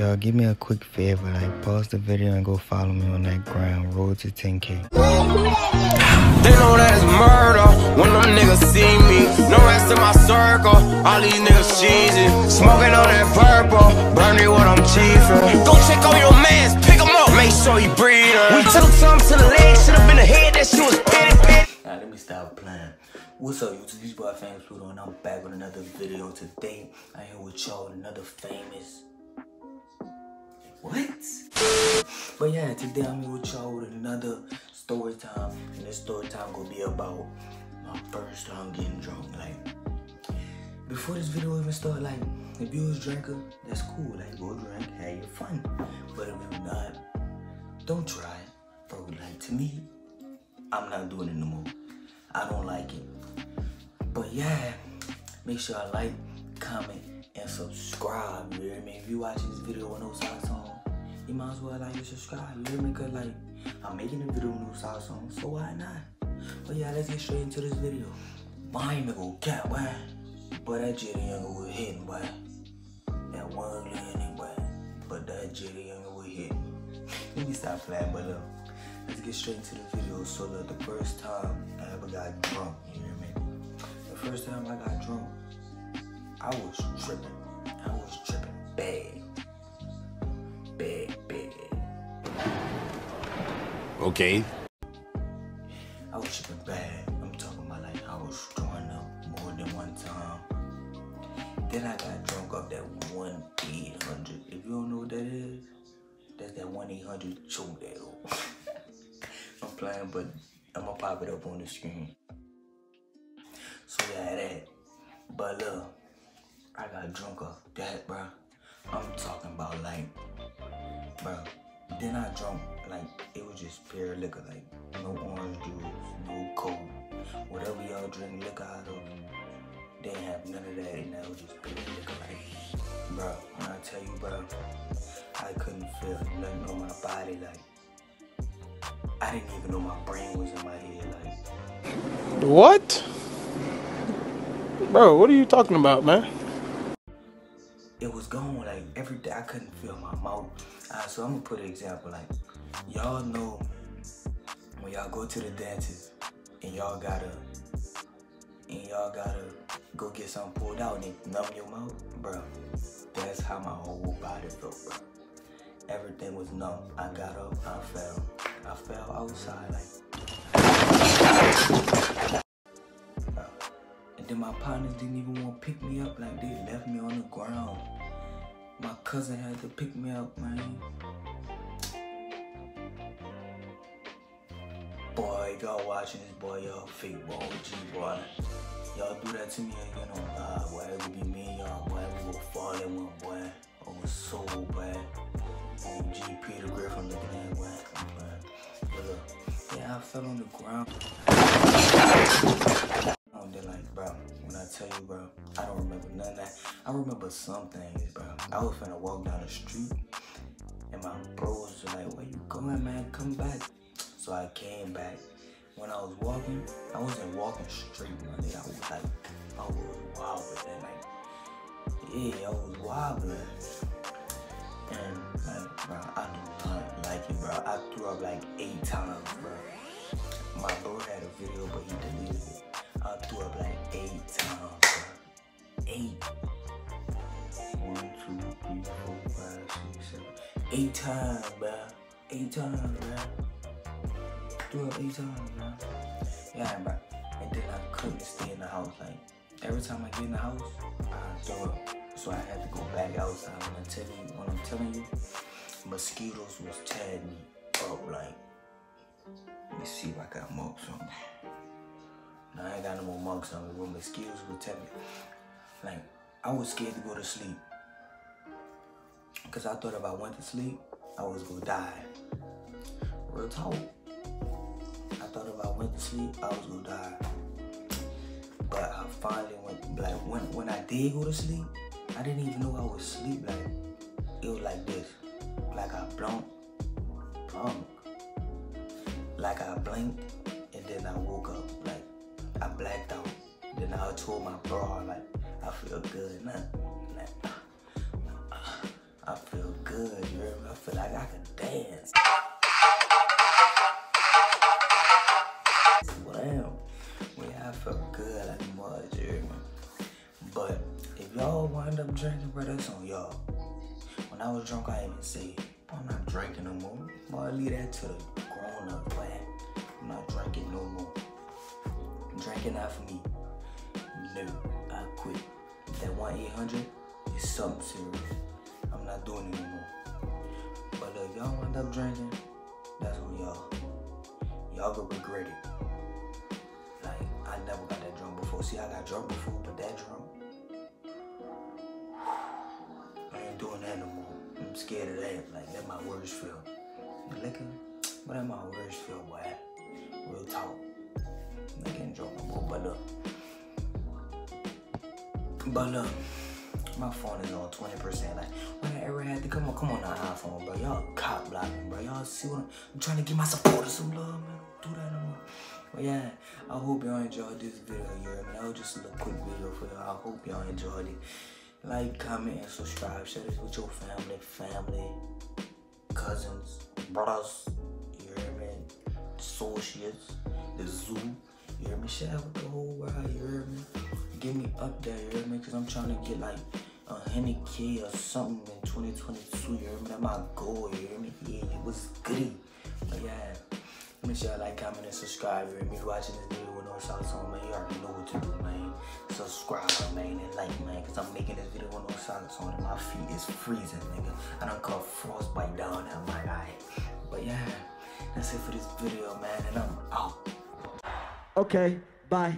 Y'all give me a quick favor, like pause the video and go follow me on that gram. Road to 10k. They know that's murder when them niggas see me. No rest in my circle. All these niggas cheesy. Smoking on that purple. burn me what I'm chiefing. Go check on your mans. Pick 'em up. Make sure you breathe. We took something to the leg. Should've been the head. That shit was petty, petty. Alright, let me stop playing. What's up, YouTube? This boy Famous Pluto, and I'm back with another video today. I'm here with y'all another famous. What? But yeah, today I'm here with y'all with another story time. And this story time gonna be about my first time getting drunk. Like, before this video even start, like, if you was drinker, that's cool. Like, go drink, have your fun. But if you're not, don't try. Bro, like, to me, I'm not doing it no more. I don't like it. But yeah, make sure I like, comment, and subscribe. You hear me? If you watching this video with no socks on, you might as well like and subscribe. You hear me? Cause like I'm making a video with no song, so why not? But yeah, let's get straight into this video. Mine go cat boy. But that Jetty Younger was hitting boy. That one landing boy. But that Jetty Younger was hitting. Let me stop playing, but look. Let's get straight into the video. So look, the first time I ever got drunk, you hear me? The first time I got drunk, I was tripping. I was tripping. Bad, Okay. I was tripping bad. I'm talking about like I was throwing up more than one time. Then I got drunk off that one eight hundred. If you don't know what that is, that's that one eight hundred choke that. I'm playing, but I'm gonna pop it up on the screen. So yeah, that. But look, I got drunk off that, bro. I'm talking about like, bro. Then I drunk like it was just pure liquor, like no orange juice, no coke, whatever y'all drink liquor out of. They didn't have none of that, and that was just pure liquor, like, bro. When I tell you, bro, I couldn't feel nothing on my body, like. I didn't even know my brain was in my head. Like, What? Bro, what are you talking about, man? it was gone. like every day. I couldn't feel my mouth. Uh, so I'm gonna put an example. Like, y'all know when y'all go to the dentist and y'all gotta and y'all gotta go get something pulled out and numb your mouth, bro. That's how my whole body felt, bro. Everything was numb. I got up, I fell. I fell outside like And then my partners didn't even want to pick me up, like they left me on the ground. My cousin had to pick me up, man. Boy, y'all watching this, boy, y'all fake boy, G boy. Y'all do that to me again on God, boy. It would be me y'all, boy. We will fall in one, boy. Was so bad. And G Peter Griffin looking at, boy. But look, yeah, I fell on the ground. And then like, bro, when I tell you, bro, I don't remember none of that. I remember some things, bro. I was finna walk down the street, and my bros were like, "Where you going, man? Come back." So I came back. When I was walking, I wasn't walking straight, man. I was like, I was wobbling, like, yeah, I was wobbling. And like, bro, I do not like it, bro. I threw up like eight times, bro. My bro had a video, but he deleted it. I threw up like eight times, bro. Eight. One, two, three, four, five, six, seven. Eight times, bro. Eight times, bro. Up eight times, bro. Yeah, bro. And then I couldn't stay in the house. Like, every time I get in the house, I throw up. So I had to go back outside. When I'm telling you, when I'm telling you, mosquitoes was tearing me up. Like, let me see if I got marks on me. Now I ain't got no more marks on me. When mosquitoes would tell me, like, I was scared to go to sleep. Cause I thought if I went to sleep, I was gonna die. Real talk. I thought if I went to sleep, I was gonna die. But I finally went, like, when, when I did go to sleep, I didn't even know I was asleep. Like, it was like this. Like I blinked, blunk. Like I blinked, and then I woke up. Like, I blacked out. Then I told my bro, like, I feel good. Nah. I feel good? I feel like I can dance. Y'all wind up drinking, bro, that's on y'all. When I was drunk, I even say, I'm not drinking no more. Boy, leave that to the grown up man. I'm not drinking no more. Drinking not for me. No, I quit. That 1 800 is something serious. I'm not doing it anymore. But if y'all wind up drinking, that's on y'all. Y'all gonna regret it. Like, I never got that drunk before. See, I got drunk before, scared of that. Like, that my worst fear. Liquor, but that my worst fear, boy. Real talk. I can't drunk no but look. But look, my phone is on 20%. Like, when I ever had to come on, come on now, iPhone, bro. Y'all cop blocking, bro. Y'all see what I'm, I'm trying to give my supporters some love, man. Don't do that no more. But yeah, I hope y'all enjoyed this video. You hear me? That was just a little quick video for y'all. I hope y'all enjoyed it. Like, comment, and subscribe. Share this with your family, family, cousins, brothers. You hear me? Associates, the zoo. You hear me? Share with the whole world. You hear me? Get me up there. You hear me? Cause I'm trying to get like a hundred k or something in 2022. You hear me? That's my goal. You hear me? Yeah, it was good. But yeah. Make sure y'all like, comment, and subscribe. If you're? Watching this video with no socks on, man. You already know what to do, man. Subscribe, man, and like, man. Cause I'm making this video with no socks on and my feet is freezing, nigga. I don't call frostbite down at my eye. But yeah, that's it for this video, man. And I'm out. Okay, bye.